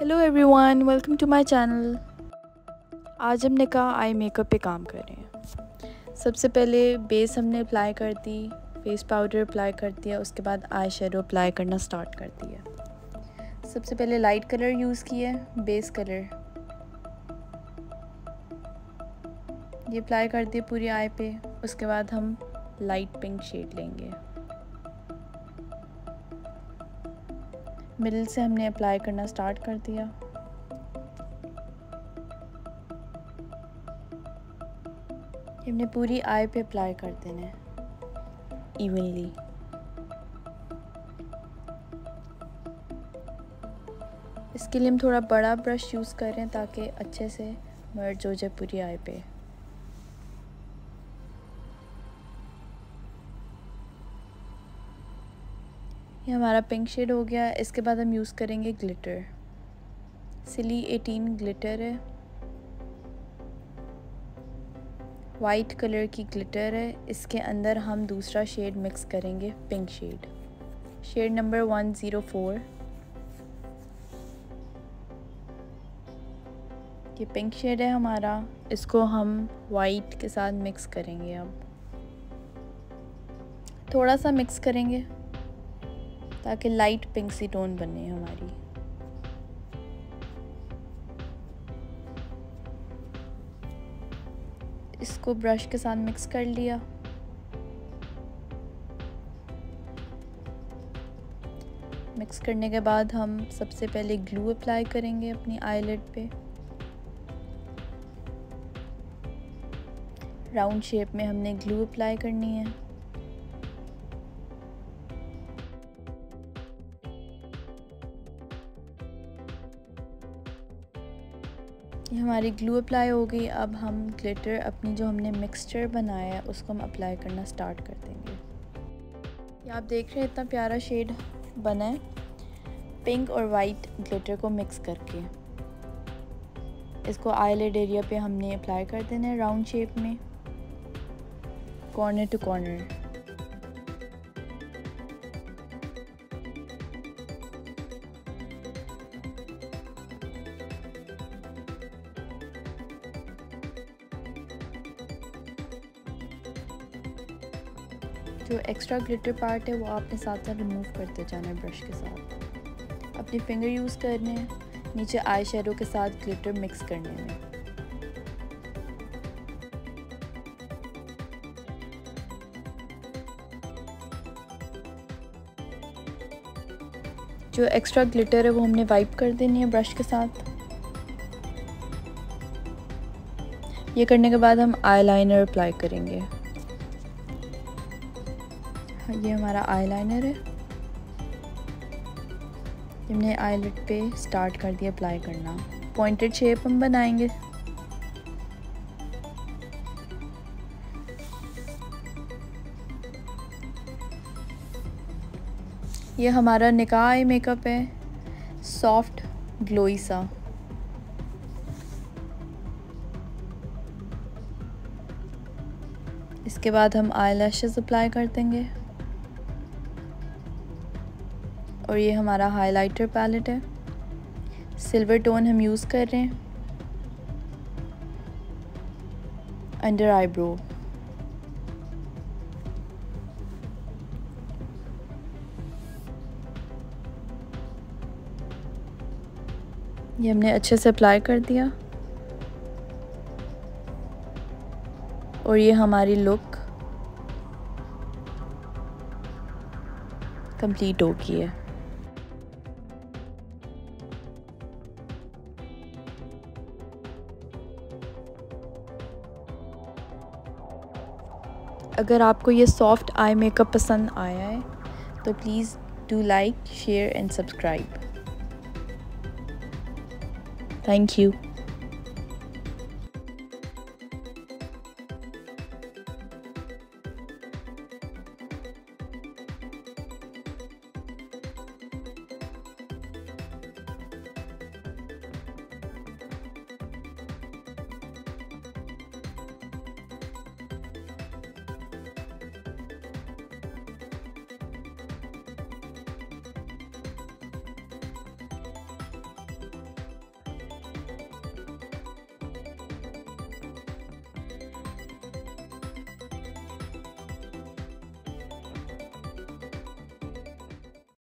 Hello everyone welcome to my channel आज हमने कहा आई मेकअप पे काम कर रहे हैं। सबसे पहले बेस हमने अप्लाई कर दी फेस पाउडर अप्लाई कर दिया, उसके बाद आई शेडो अप्लाई करना स्टार्ट कर दिया। सबसे पहले लाइट कलर यूज़ किया बेस कलर ये अप्लाई कर दिए पूरी आई पे, उसके बाद हम लाइट पिंक शेड लेंगे। मिडिल से हमने अप्लाई करना स्टार्ट कर दिया। हमने पूरी आई पे अप्लाई कर देना है। इवनली इसके लिए हम थोड़ा बड़ा ब्रश यूज़ कर रहे हैं ताकि अच्छे से मर्ज हो जाए पूरी आई पे। ये हमारा पिंक शेड हो गया। इसके बाद हम यूज़ करेंगे ग्लिटर सिली 18 ग्लिटर है। वाइट कलर की ग्लिटर है। इसके अंदर हम दूसरा शेड मिक्स करेंगे पिंक शेड शेड नंबर 104 ये पिंक शेड है हमारा। इसको हम वाइट के साथ मिक्स करेंगे अब। थोड़ा सा मिक्स करेंगे। ताकि लाइट पिंक सी टोन बने हमारी। इसको ब्रश के साथ मिक्स कर लिया। मिक्स करने के बाद हम सबसे पहले ग्लू अप्लाई करेंगे अपनी आईलेट पे। राउंड शेप में हमने ग्लू अप्लाई करनी है। ये हमारी ग्लू अप्लाई हो गई। अब हम ग्लिटर अपनी जो हमने मिक्सचर बनाया है, उसको हम अप्लाई करना स्टार्ट कर देंगे। ये आप देख रहे हैं, इतना प्यारा शेड बना है। पिंक और वाइट ग्लिटर को मिक्स करके। इसको आईलेड एरिया पे हमने अप्लाई कर देना है राउंड शेप में। कॉर्नर टू कॉर्नर जो एक्स्ट्रा ग्लिटर पार्ट है, वो आपने साथ साथ रिमूव करते जाना है ब्रश के साथ। अपनी फिंगर यूज़ करने हैं, नीचे आई शेडो के साथ ग्लिटर मिक्स करने में जो एक्स्ट्रा ग्लिटर है, वो हमने वाइप कर देनी है ब्रश के साथ। ये करने के बाद हम आईलाइनर अप्लाई करेंगे। ये हमारा आईलाइनर है। हमने आईलेट पे स्टार्ट कर दिया अप्लाई करना। पॉइंटेड शेप हम बनाएँगे। ये हमारा निकाह आई मेकअप है। सॉफ्ट ग्लोई सा। इसके बाद हम आई अप्लाई कर देंगे। और ये हमारा हाइलाइटर पैलेट है। सिल्वर टोन हम यूज़ कर रहे हैं। अंडर आईब्रो ये हमने अच्छे से अप्लाई कर दिया। और ये हमारी लुक कंप्लीट हो गई है। अगर आपको ये सॉफ्ट आई मेकअप पसंद आया है तो please do like share and subscribe thank you